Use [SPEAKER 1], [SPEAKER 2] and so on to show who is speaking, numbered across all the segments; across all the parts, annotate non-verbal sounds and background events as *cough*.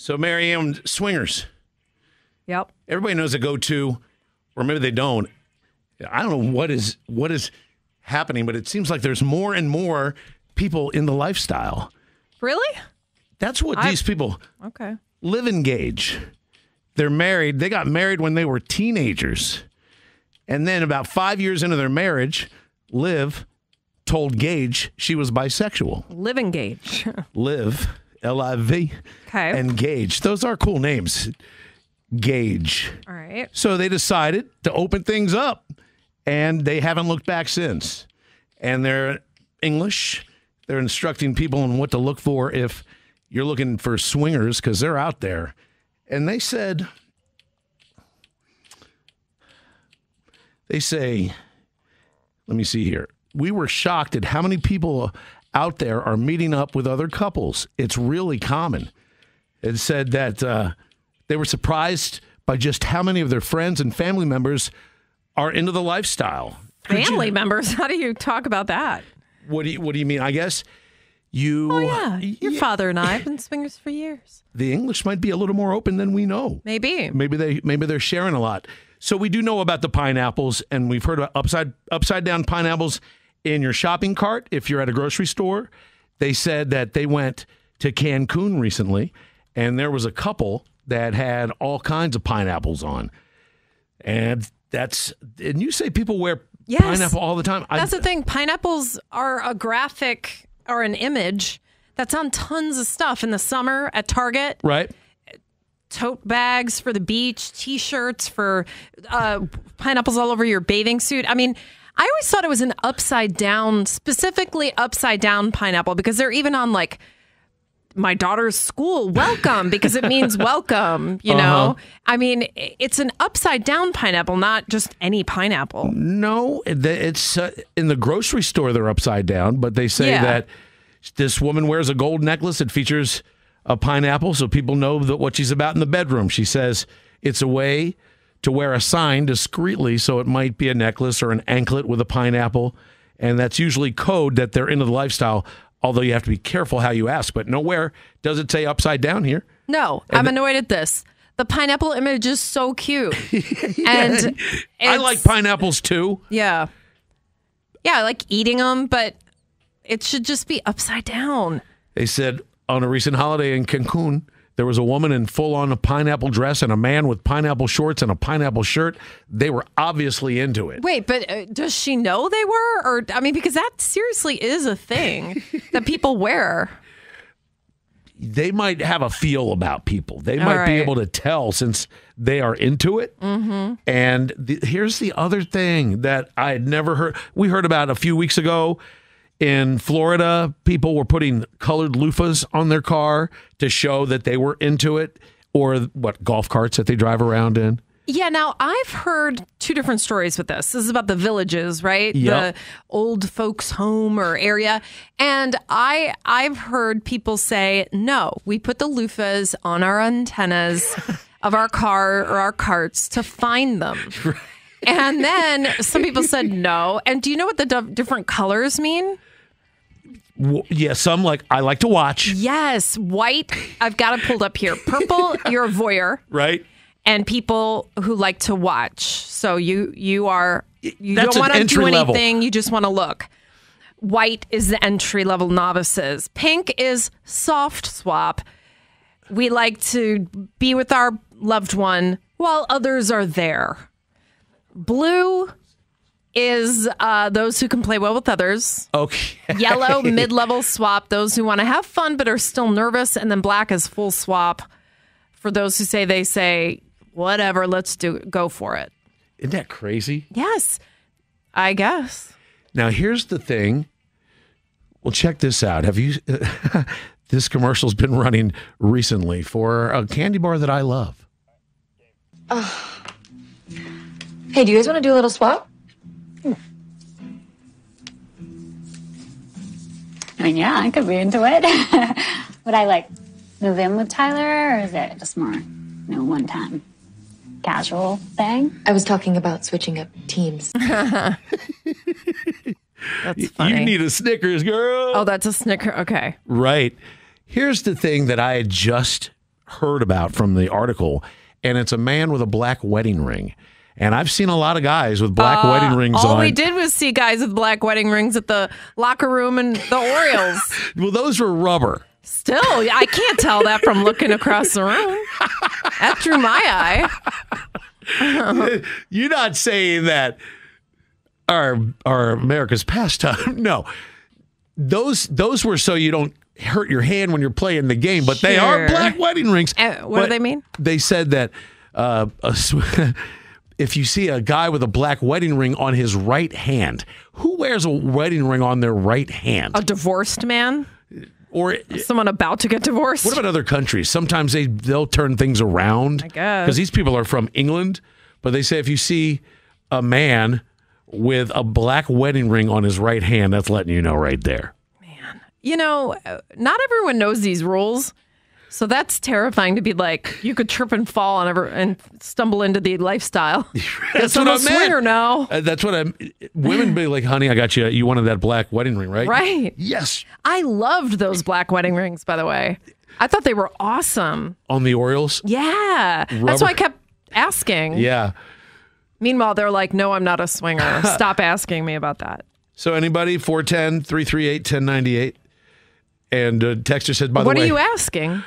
[SPEAKER 1] So, Marianne, swingers.
[SPEAKER 2] Yep.
[SPEAKER 1] Everybody knows a go-to, or maybe they don't. I don't know what is what is happening, but it seems like there's more and more people in the lifestyle.
[SPEAKER 2] Really?
[SPEAKER 1] That's what
[SPEAKER 2] I-
[SPEAKER 1] these people
[SPEAKER 2] Okay.
[SPEAKER 1] live engage. They're married. They got married when they were teenagers. And then about five years into their marriage, Liv told Gage she was bisexual.
[SPEAKER 2] Live and engage. *laughs*
[SPEAKER 1] Liv, L I V,
[SPEAKER 2] Okay.
[SPEAKER 1] and Gage. Those are cool names. Gage.
[SPEAKER 2] All right.
[SPEAKER 1] So they decided to open things up, and they haven't looked back since. And they're English. They're instructing people on what to look for if you're looking for swingers because they're out there. And they said, they say, let me see here. We were shocked at how many people out there are meeting up with other couples. It's really common. It said that uh, they were surprised by just how many of their friends and family members are into the lifestyle. Could you-
[SPEAKER 2] Family members. *laughs* How do you talk about that?
[SPEAKER 1] what do you What do you mean? I guess you.
[SPEAKER 2] Oh yeah, your father and I have *laughs* been swingers for years.
[SPEAKER 1] The English might be a little more open than we know.
[SPEAKER 2] Maybe.
[SPEAKER 1] Maybe they maybe they're sharing a lot. So we do know about the pineapples, and we've heard about upside upside down pineapples in your shopping cart if you're at a grocery store. They said that they went to Cancun recently, and there was a couple that had all kinds of pineapples on, and that's and you say people wear
[SPEAKER 2] Yes.
[SPEAKER 1] pineapple all the time. I-
[SPEAKER 2] That's the thing. Pineapples are a graphic or an image that's on tons of stuff in the summer at Target.
[SPEAKER 1] right.
[SPEAKER 2] Tote bags for the beach, T-shirts for uh, pineapples all over your bathing suit. I mean, I always thought it was an upside down, specifically upside down pineapple because they're even on like my daughter's school welcome because it means *laughs* welcome. You know, I mean, it's an upside down pineapple, not just any pineapple.
[SPEAKER 1] No, it's uh, in the grocery store. They're upside down, but they say
[SPEAKER 2] Yeah.
[SPEAKER 1] that this woman wears a gold necklace that features a pineapple, so people know that what she's about in the bedroom. She says it's a way to wear a sign discreetly, so it might be a necklace or an anklet with a pineapple, and that's usually code that they're into the lifestyle. Although you have to be careful how you ask, but nowhere does it say upside down here.
[SPEAKER 2] No, I'm annoyed at this. The pineapple image is so cute, *laughs* and
[SPEAKER 1] I like pineapples too.
[SPEAKER 2] Yeah, yeah, I like eating them, but it should just be upside down.
[SPEAKER 1] They said on a recent holiday in Cancun, there was a woman in full on a pineapple dress and a man with pineapple shorts and a pineapple shirt. They were obviously into it.
[SPEAKER 2] Wait, but uh, does she know they were? Or I mean, because that seriously is a thing *laughs* that people wear.
[SPEAKER 1] They might have a feel about people. They
[SPEAKER 2] All
[SPEAKER 1] might be able to tell since they are into it. Mm-hmm. And the, here's the other thing that I had never heard. We heard about a few weeks ago in Florida. People were putting colored loofahs on their car to show that they were into it, or what golf carts that they drive around in.
[SPEAKER 2] Yeah, now I've heard two different stories with this. This is about the villages, right?
[SPEAKER 1] Yep.
[SPEAKER 2] The old folks home or area. And I I've heard people say, "No, we put the loofahs on our antennas *laughs* of our car or our carts to find them." *laughs* Right. And then some people said no. And do you know what the d- different colors mean?
[SPEAKER 1] Yeah, some like I like to watch,
[SPEAKER 2] Yes, white. I've got it pulled up here. Purple, *laughs* you're a voyeur.
[SPEAKER 1] right?
[SPEAKER 2] and people who like to watch. So you you are you
[SPEAKER 1] That's
[SPEAKER 2] don't want to do
[SPEAKER 1] entry level.
[SPEAKER 2] anything. You just want to look. White is the entry level novices. Pink is soft swap. We like to be with our loved one while others are there. Blue is uh, those who can play well with others.
[SPEAKER 1] Okay.
[SPEAKER 2] Yellow *laughs* mid level swap, those who want to have fun but are still nervous, and then black is full swap for those who say they say whatever, let's do go for it.
[SPEAKER 1] Isn't that crazy?
[SPEAKER 2] Yes, I guess.
[SPEAKER 1] Now, here's the thing. Well, check this out. Have you? *laughs* this commercial's been running recently for a candy bar that I love.
[SPEAKER 3] Hey, do you guys want to do a little swap?
[SPEAKER 4] I mean, yeah, I could be into it. *laughs* Would I like move in with Tyler, or is it just more, you know, one time casual thing?
[SPEAKER 3] I was talking about switching up teams. *laughs*
[SPEAKER 2] That's funny.
[SPEAKER 1] You need a Snickers, girl.
[SPEAKER 2] oh, that's a snicker. Okay.
[SPEAKER 1] Right. Here's the thing that I had just heard about from the article, and it's a man with a black wedding ring. And I've seen a lot of guys with black wedding rings
[SPEAKER 2] Uh, All
[SPEAKER 1] on.
[SPEAKER 2] we did was see guys with black wedding rings at the locker room and the Orioles. *laughs*
[SPEAKER 1] Well, those were rubber.
[SPEAKER 2] Still, I can't tell that from looking across the room. That drew my eye. *laughs*
[SPEAKER 1] You're not saying that our our America's pastime. *laughs* No, those those were so you don't hurt your hand when you're playing the game. But they are black wedding rings.
[SPEAKER 2] Uh, what do they mean?
[SPEAKER 1] They said that uh, a if you see a guy with a black wedding ring on his right hand, who wears a wedding ring on their right hand?
[SPEAKER 2] A divorced man?
[SPEAKER 1] or
[SPEAKER 2] Someone about to get divorced?
[SPEAKER 1] What about other countries? Sometimes they they'll turn things around. I
[SPEAKER 2] guess.
[SPEAKER 1] because these people are from England, but they say if you see a man with a black wedding ring on his right hand, that's letting you know right there.
[SPEAKER 2] Man, you know, uh, not everyone knows these rules. So that's terrifying to be like, you could trip and fall and, ever, and stumble into the lifestyle. *laughs*
[SPEAKER 1] That's
[SPEAKER 2] I'm
[SPEAKER 1] what
[SPEAKER 2] a
[SPEAKER 1] I meant.
[SPEAKER 2] swinger now.
[SPEAKER 1] Uh, that's what I'm. Women be like, "Honey, I got you. You wanted that black wedding ring, right?
[SPEAKER 2] Right.
[SPEAKER 1] Yes.
[SPEAKER 2] I loved those black wedding rings, by the way. I thought they were awesome.
[SPEAKER 1] On the Orioles.
[SPEAKER 2] Yeah. That's why I kept asking.
[SPEAKER 1] Yeah.
[SPEAKER 2] Meanwhile, they're like, no, I'm not a swinger. *laughs* Stop asking me about that.
[SPEAKER 1] So anybody 410-338-1098. And uh, Texter said, by the way, what are
[SPEAKER 2] you asking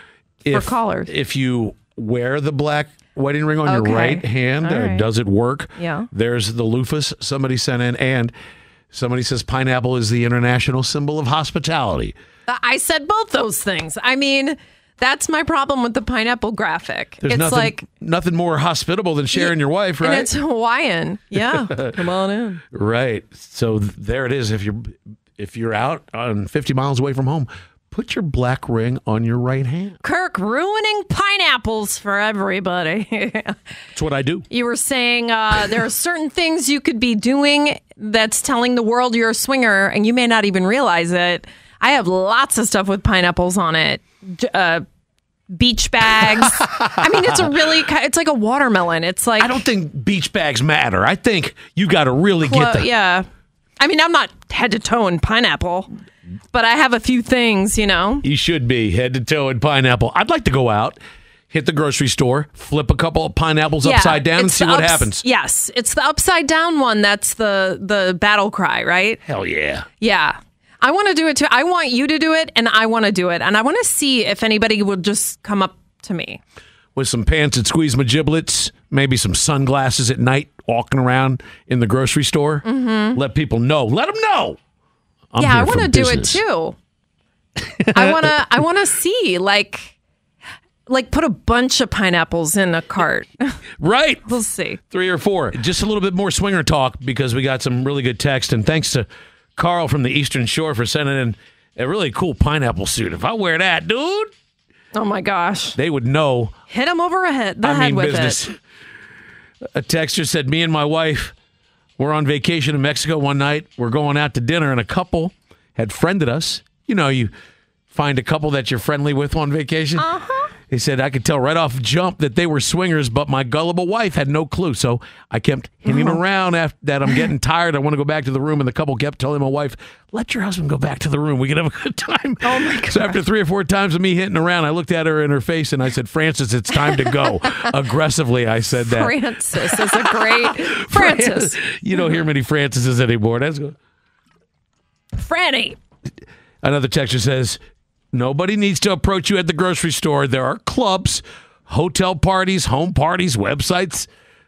[SPEAKER 1] if,
[SPEAKER 2] for callers?
[SPEAKER 1] If you wear the black wedding ring on your right hand,
[SPEAKER 2] All
[SPEAKER 1] uh,
[SPEAKER 2] right.
[SPEAKER 1] does it work?
[SPEAKER 2] Yeah.
[SPEAKER 1] There's the loofahs somebody sent in, and somebody says pineapple is the international symbol of hospitality.
[SPEAKER 2] I said both those things. I mean, that's my problem with the pineapple graphic.
[SPEAKER 1] There's
[SPEAKER 2] it's
[SPEAKER 1] nothing,
[SPEAKER 2] like,
[SPEAKER 1] nothing more hospitable than sharing your wife, right?
[SPEAKER 2] and it's Hawaiian. Yeah. *laughs* Come on in.
[SPEAKER 1] Right. So there it is. If you're if you're out on 50 miles away from home, put your black ring on your right hand.
[SPEAKER 2] Kirk ruining pineapples for everybody.
[SPEAKER 1] That's what I do.
[SPEAKER 2] you were saying uh, there are certain things you could be doing that's telling the world you're a swinger, and you may not even realize it. I have lots of stuff with pineapples on it. Uh, beach bags. I mean, it's a really, it's like a watermelon. It's like,
[SPEAKER 1] I don't think beach bags matter. I think you got to really get
[SPEAKER 2] Well,
[SPEAKER 1] the
[SPEAKER 2] yeah. I mean, I'm not head to toe in pineapple, but I have a few things, you know.
[SPEAKER 1] You should be head to toe in pineapple. I'd like to go out, hit the grocery store, flip a couple of pineapples
[SPEAKER 2] Yeah,
[SPEAKER 1] upside down and see what
[SPEAKER 2] ups-
[SPEAKER 1] happens.
[SPEAKER 2] Yes, it's the upside down one. That's the the battle cry, right?
[SPEAKER 1] Hell yeah.
[SPEAKER 2] Yeah. I want to do it too. I want you to do it, and I want to do it, and I want to see if anybody will just come up to me.
[SPEAKER 1] With some pants that squeeze my giblets, maybe some sunglasses at night, walking around in the grocery store. Mm-hmm. Let people know. Let them know. I'm
[SPEAKER 2] yeah, I want to do it too. I want to. I want to see like, like put a bunch of pineapples in a cart. *laughs*
[SPEAKER 1] Right.
[SPEAKER 2] we'll see.
[SPEAKER 1] three or four. Just a little bit more swinger talk because we got some really good text. And thanks to Carl from the Eastern Shore for sending in a really cool pineapple suit. If I wear that, dude,
[SPEAKER 2] Oh my gosh!
[SPEAKER 1] they would know
[SPEAKER 2] Hit him over a head, the
[SPEAKER 1] I
[SPEAKER 2] head
[SPEAKER 1] mean
[SPEAKER 2] with
[SPEAKER 1] business.
[SPEAKER 2] it.
[SPEAKER 1] A texter said, Me and my wife were on vacation in Mexico one night. We're going out to dinner, and a couple had friended us. You know, you find a couple that you're friendly with on vacation. Uh-huh. He said, I could tell right off jump that they were swingers, but my gullible wife had no clue. So I kept hinting
[SPEAKER 2] Uh-huh.
[SPEAKER 1] around after that I'm getting *laughs* tired. I want to go back to the room. And the couple kept telling my wife, let your husband go back to the room. We can have a good time. Oh, my God. So after three or four times of me hitting around, I looked at her in her face and I said, Francis, it's time to go. *laughs* Aggressively, I said that.
[SPEAKER 2] Francis is a great *laughs* Francis.
[SPEAKER 1] you don't hear many Francises anymore. That's good.
[SPEAKER 2] Franny.
[SPEAKER 1] Another texter says, Nobody needs to approach you at the grocery store. There are clubs, hotel parties, home parties, websites.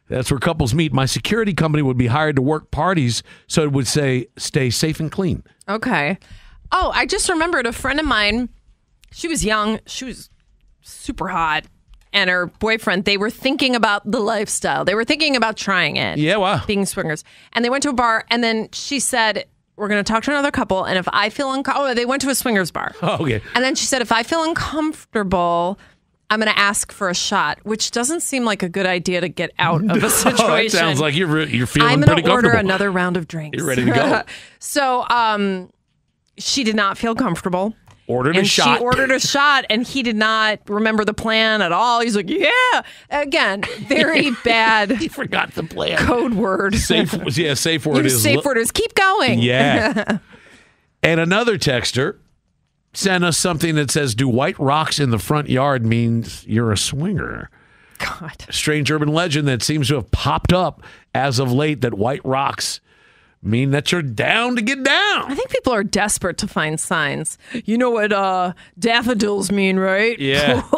[SPEAKER 1] That's where couples meet. My security company would be hired to work parties, so it would say, stay safe and clean.
[SPEAKER 2] Okay. Oh, I just remembered a friend of mine. She was young. She was super hot. And her boyfriend, they were thinking about the lifestyle. They were thinking about trying it.
[SPEAKER 1] Yeah, wow.
[SPEAKER 2] Being swingers. And they went to a bar, and then she said, We're going to talk to another couple. And if I feel uncomfortable, oh, they went to a swingers bar. *laughs*
[SPEAKER 1] Oh, okay.
[SPEAKER 2] And then she said, If I feel uncomfortable, I'm going to ask for a shot, which doesn't seem like a good idea to get out of a *laughs* *laughs* situation.
[SPEAKER 1] Oh, sounds like you're re- you're feeling
[SPEAKER 2] I'm
[SPEAKER 1] pretty
[SPEAKER 2] to order another round of drinks.
[SPEAKER 1] You're ready to go.
[SPEAKER 2] so, um, she did not feel comfortable.
[SPEAKER 1] Ordered a shot.
[SPEAKER 2] she ordered a shot, and he did not remember the plan at all. He's like, "Yeah." Again, very *laughs* bad
[SPEAKER 1] he forgot the plan.
[SPEAKER 2] code word.
[SPEAKER 1] Safe, yeah, safe word
[SPEAKER 2] Your
[SPEAKER 1] is
[SPEAKER 2] safe word is keep going.
[SPEAKER 1] Yeah. *laughs* and another texter sent us something that says, "Do white rocks in the front yard means you're a swinger?"
[SPEAKER 2] God.
[SPEAKER 1] Strange urban legend that seems to have popped up as of late that white rocks mean that you're down to get down.
[SPEAKER 2] I think people are desperate to find signs. You know what uh, daffodils mean, right?
[SPEAKER 1] Yeah. *laughs*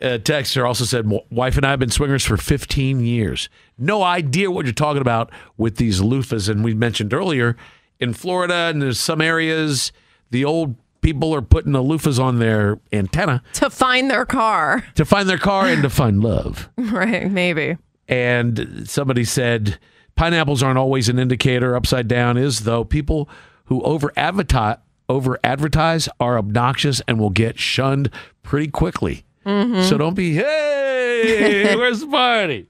[SPEAKER 1] A texter also said, "Wife and I have been swingers for 15 years. No idea what you're talking about with these loofahs." And we mentioned earlier in Florida and there's some areas the old people are putting the loofahs on their antenna
[SPEAKER 2] to find their car.
[SPEAKER 1] to find their car and to find love. *laughs*
[SPEAKER 2] Right, maybe.
[SPEAKER 1] And somebody said pineapples aren't always an indicator. Upside down is though. People who over advertise over advertise are obnoxious and will get shunned pretty quickly. Mm-hmm. So don't be hey, *laughs* where's the party?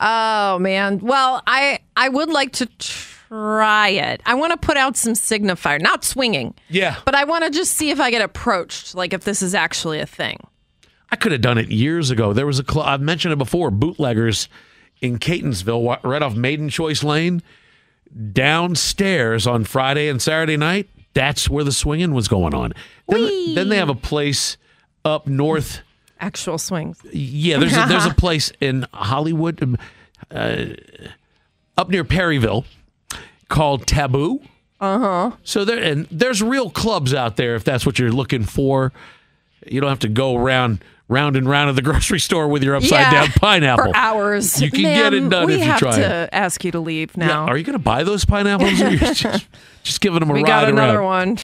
[SPEAKER 2] Oh man. Well, I I would like to try it. I want to put out some signifier, not swinging,
[SPEAKER 1] Yeah,
[SPEAKER 2] but I want to just see if I get approached, like if this is actually a thing.
[SPEAKER 1] I could have done it years ago. There was a club I've mentioned it before. Bootleggers in Catonsville, right off Maiden Choice Lane, downstairs on Friday and Saturday night. That's where the swinging was going on. Then, then they have a place up north.
[SPEAKER 2] Actual swings.
[SPEAKER 1] Yeah, there's a, there's a *laughs* place in Hollywood, um, uh, up near Perryville, called Taboo. Uh huh. So there and there's real clubs out there if that's what you're looking for. You don't have to go around round and round at the *laughs* grocery store with your upside down pineapple
[SPEAKER 2] for hours.
[SPEAKER 1] You can get it
[SPEAKER 2] Ma'am,
[SPEAKER 1] done
[SPEAKER 2] we
[SPEAKER 1] if you try.
[SPEAKER 2] We have to
[SPEAKER 1] it.
[SPEAKER 2] ask you to leave
[SPEAKER 1] Yeah,
[SPEAKER 2] now.
[SPEAKER 1] Are you going to buy those pineapples? Or are you *laughs* just, just giving them a
[SPEAKER 2] we
[SPEAKER 1] ride
[SPEAKER 2] got another
[SPEAKER 1] around?
[SPEAKER 2] one.